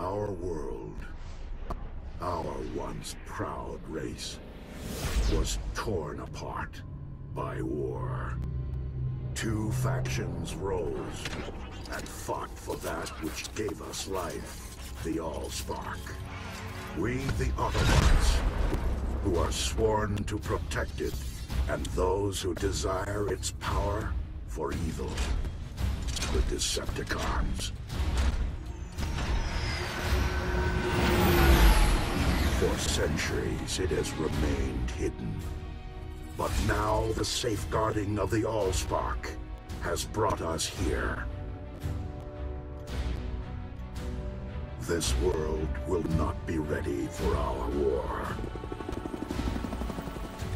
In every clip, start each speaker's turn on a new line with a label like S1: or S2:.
S1: Our world, our once proud race, was torn apart by war. Two factions rose and fought for that which gave us life, the Allspark. We, the Autobots, who are sworn to protect it, and those who desire its power for evil, the Decepticons. For centuries, it has remained hidden. But now the safeguarding of the Allspark has brought us here. This world will not be ready for our war.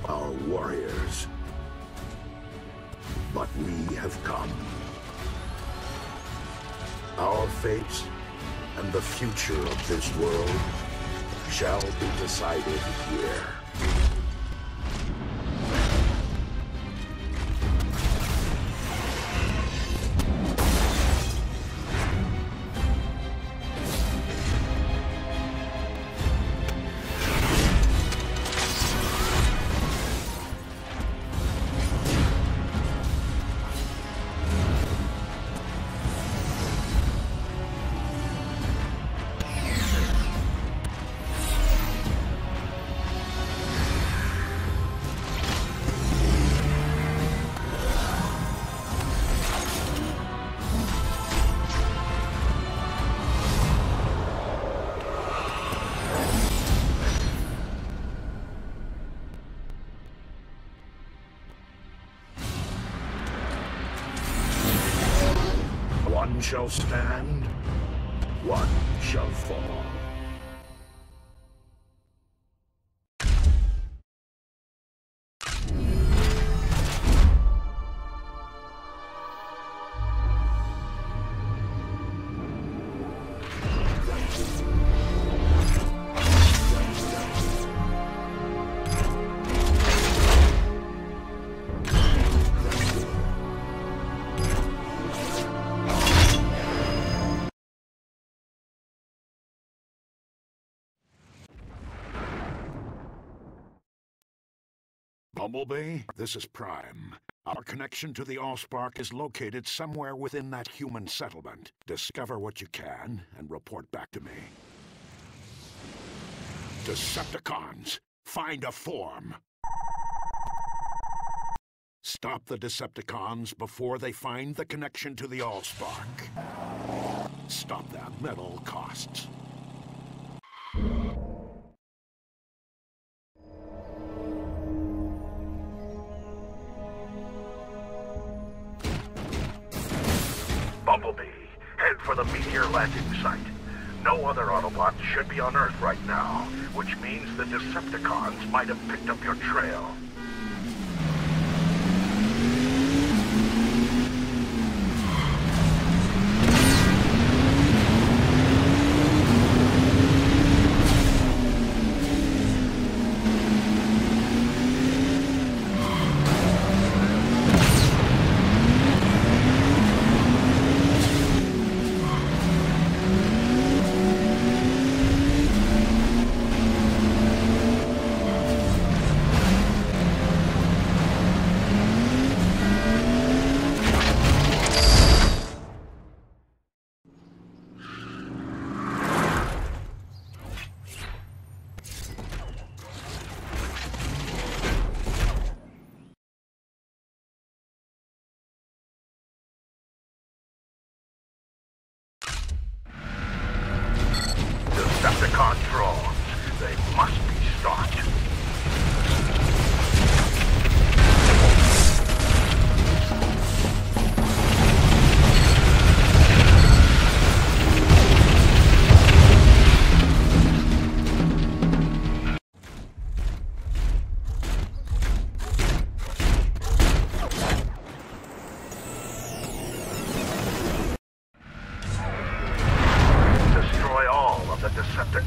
S1: Our warriors. But we have come. Our fate and the future of this world shall be decided here. Shall stand, one shall fall. Bumblebee, this is Prime. Our connection to the Allspark is located somewhere within that human settlement. Discover what you can and report back to me. Decepticons, find a form. Stop the Decepticons before they find the connection to the Allspark. Stop them at all costs. Bumblebee, head for the meteor landing site. No other Autobots should be on Earth right now, which means the Decepticons might have picked up your trail.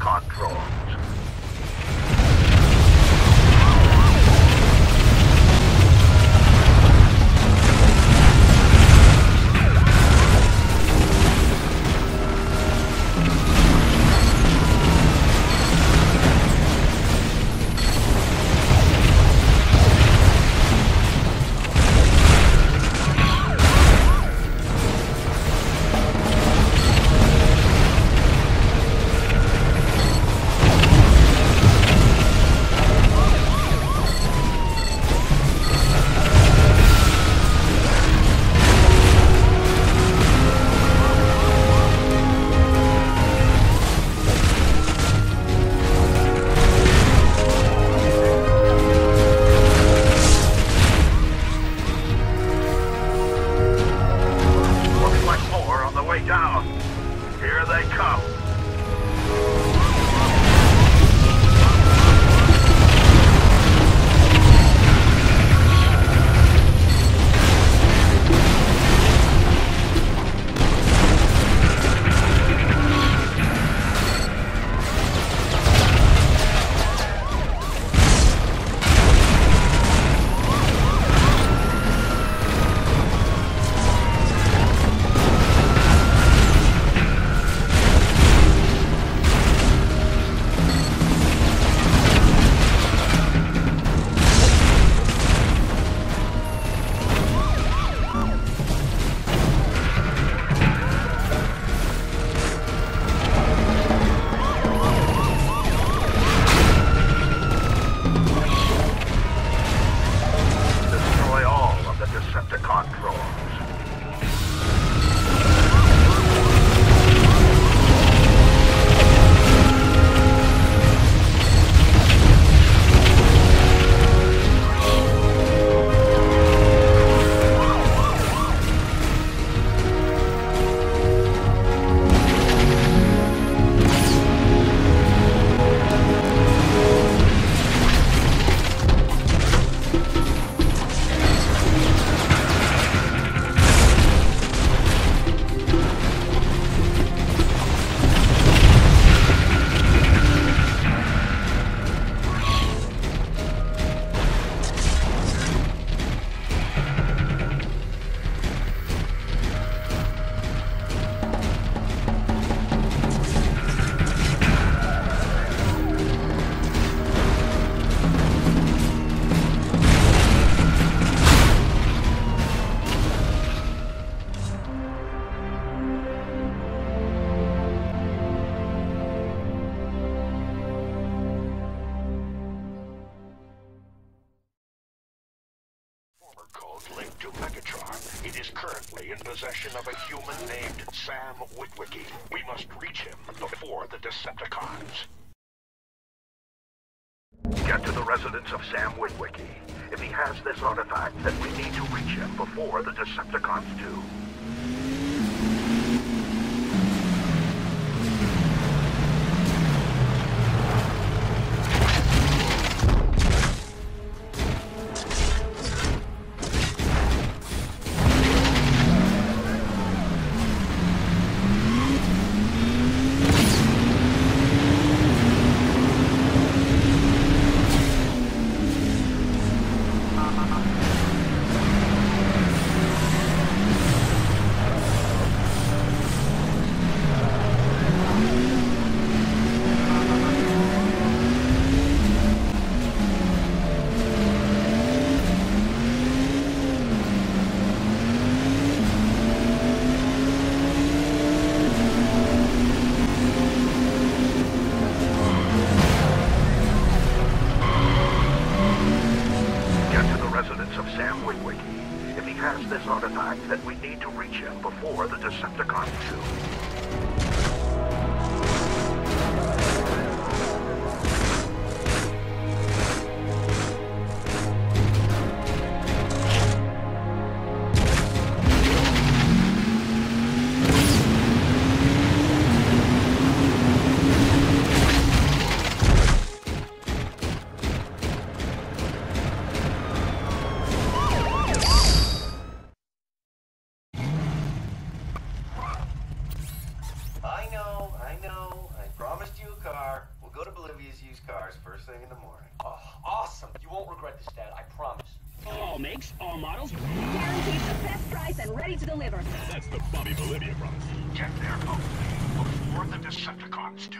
S1: Decepticon of a human named Sam Witwicky. We must reach him before the Decepticons. Get to the residence of Sam Witwicky. If he has this artifact, then we need to reach him before the Decepticons do. Of If he has this artifact, then we need to reach him before the Decepticons do.
S2: Car. We'll go to Bolivia's used cars first thing in the morning.
S3: Oh, awesome. You won't regret this, Dad. I promise.
S4: All makes, all models.
S5: Guaranteed the best price and ready to deliver.
S4: That's the Bobby Bolivia promise.
S1: Get there only before the Decepticons do.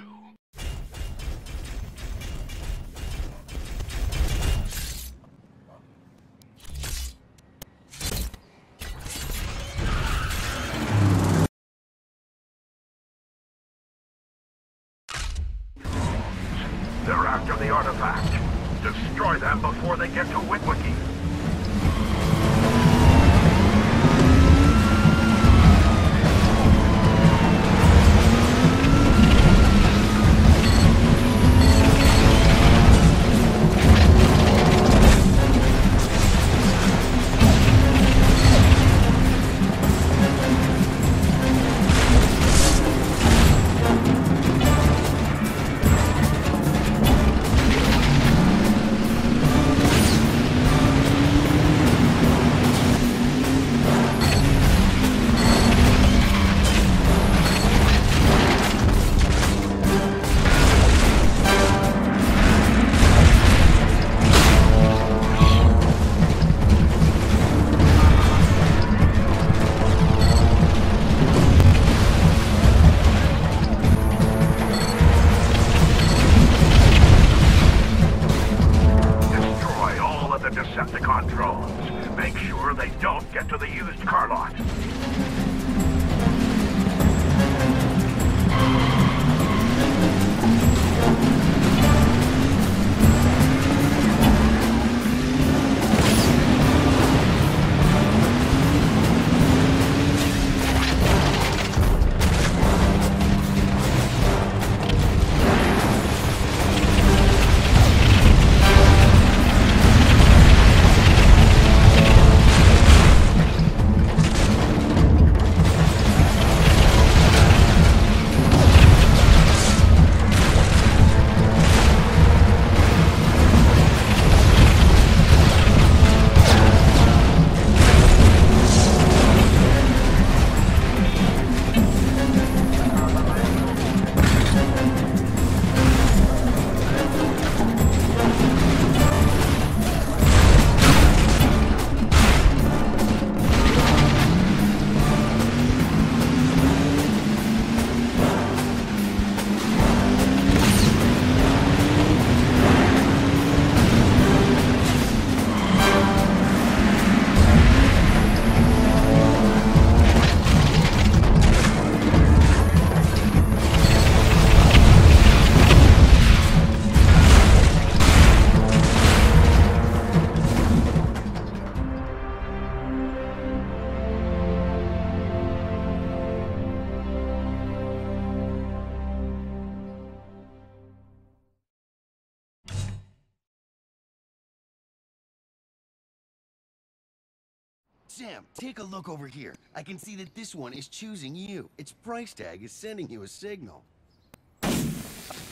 S6: Sam, take a look over here. I can see that this one is choosing you. Its price tag is sending you a signal.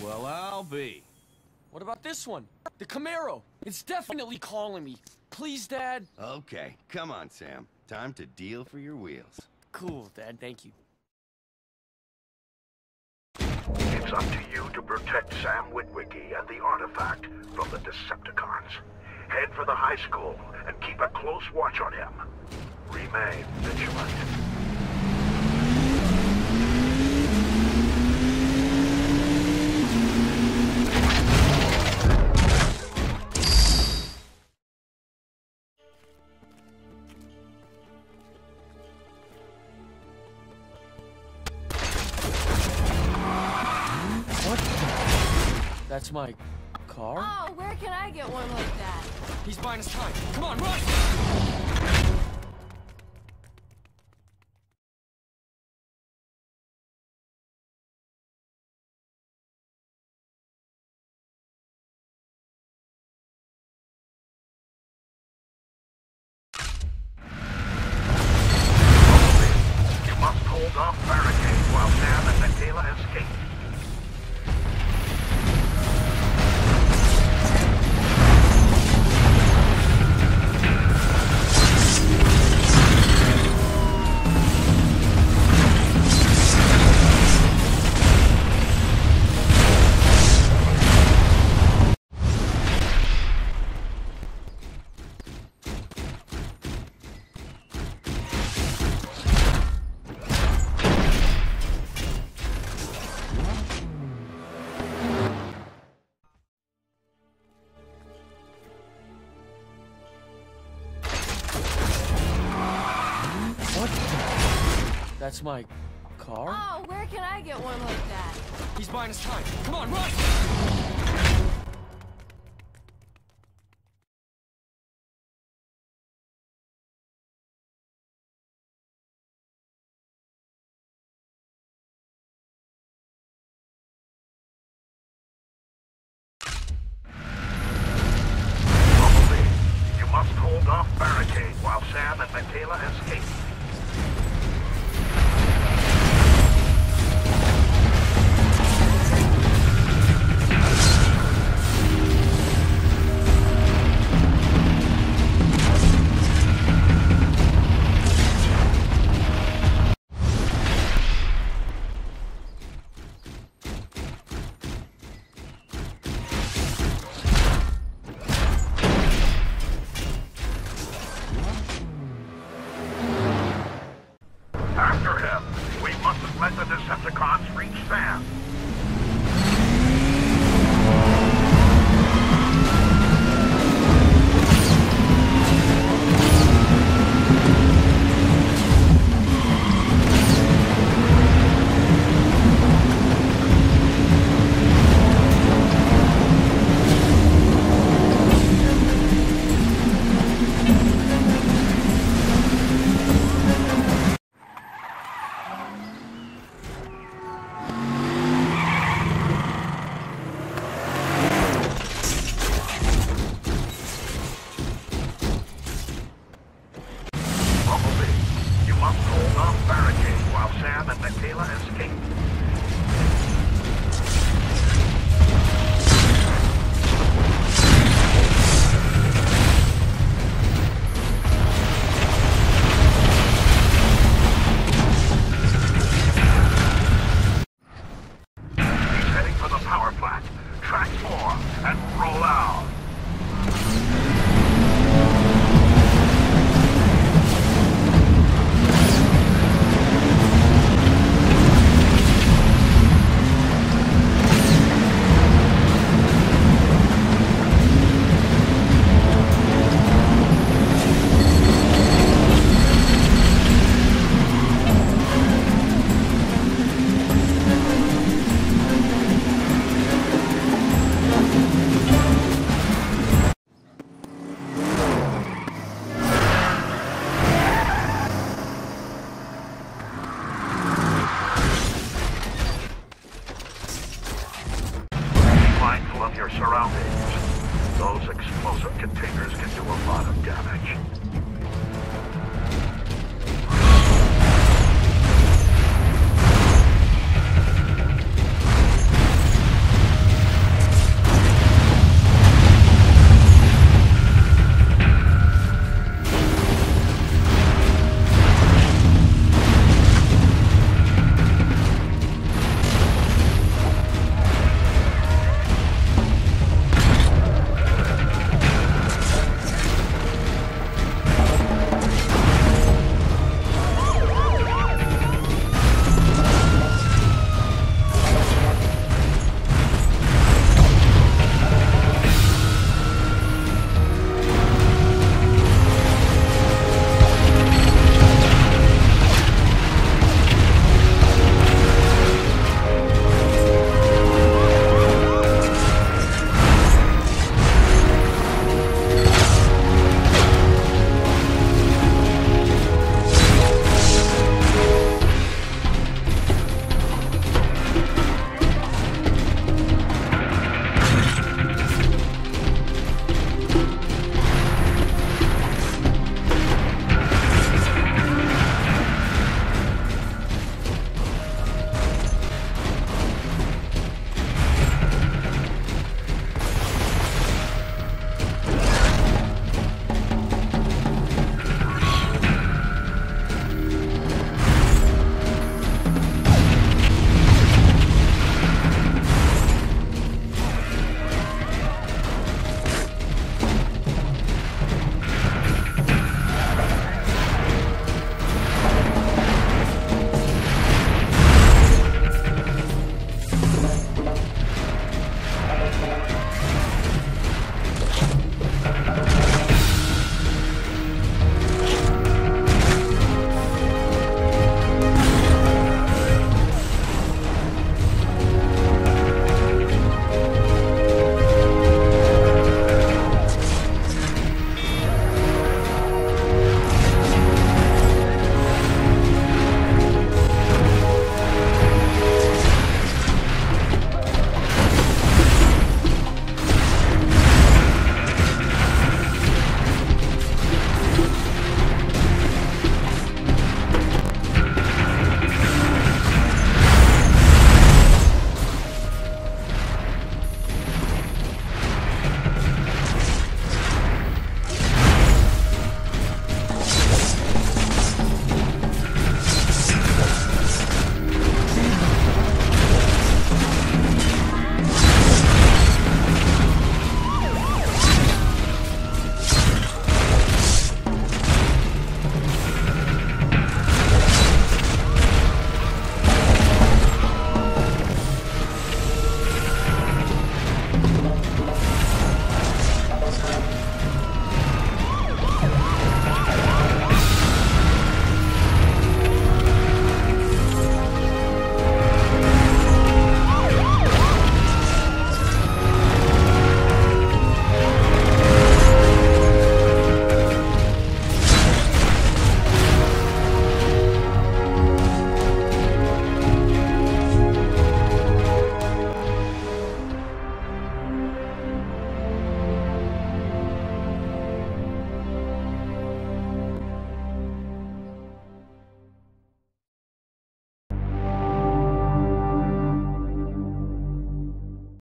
S7: Well, I'll be.
S3: What about this one? The Camaro. It's definitely calling me. Please, Dad.
S6: Okay, come on, Sam. Time to deal for your wheels.
S3: Cool, Dad. Thank you.
S1: It's up to you to protect Sam Witwicky and the artifact from the Decepticons. Head for the high school and keep a close watch on him. Remain vigilant.
S3: That's my car?
S8: Oh, where can I get one like that?
S3: He's buying us time. Come on, run! That's my car?
S8: Oh, where can I get one like that?
S3: He's buying us time. Come on, run!